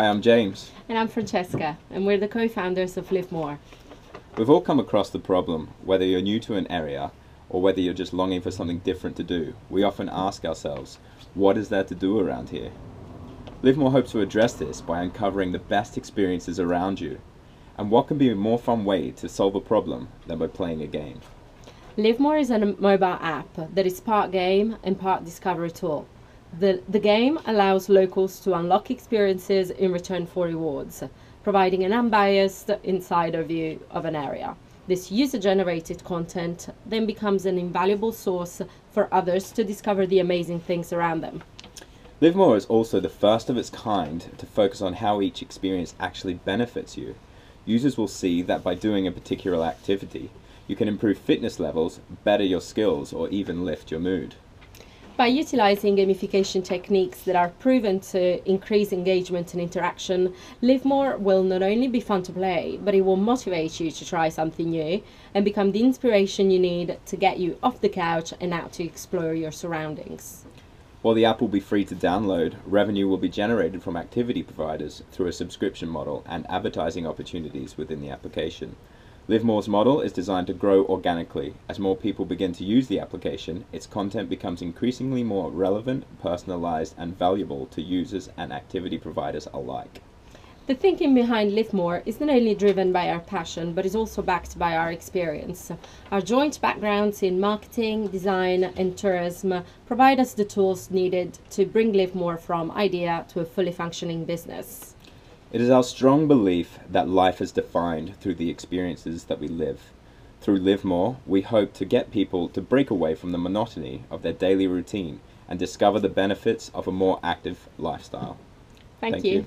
Hi, I'm James. And I'm Francesca, and we're the co founders of Livmore. We've all come across the problem, whether you're new to an area or whether you're just longing for something different to do. We often ask ourselves, what is there to do around here? Livmore hopes to address this by uncovering the best experiences around you. And what can be a more fun way to solve a problem than by playing a game? Livmore is a mobile app that is part game and part discovery tool. The, the game allows locals to unlock experiences in return for rewards, providing an unbiased insider view of an area. This user generated content then becomes an invaluable source for others to discover the amazing things around them. Livmore is also the first of its kind to focus on how each experience actually benefits you. Users will see that by doing a particular activity, you can improve fitness levels, better your skills, or even lift your mood. By utilizing gamification techniques that are proven to increase engagement and interaction, Livmore will not only be fun to play, but it will motivate you to try something new and become the inspiration you need to get you off the couch and out to explore your surroundings. While the app will be free to download, revenue will be generated from activity providers through a subscription model and advertising opportunities within the application. Livmore's model is designed to grow organically. As more people begin to use the application, its content becomes increasingly more relevant, personalized, and valuable to users and activity providers alike. The thinking behind Livmore is not only driven by our passion, but is also backed by our experience. Our joint backgrounds in marketing, design, and tourism provide us the tools needed to bring Livmore from idea to a fully functioning business. It is our strong belief that life is defined through the experiences that we live. Through Livmore, we hope to get people to break away from the monotony of their daily routine and discover the benefits of a more active lifestyle. Thank, Thank you. you.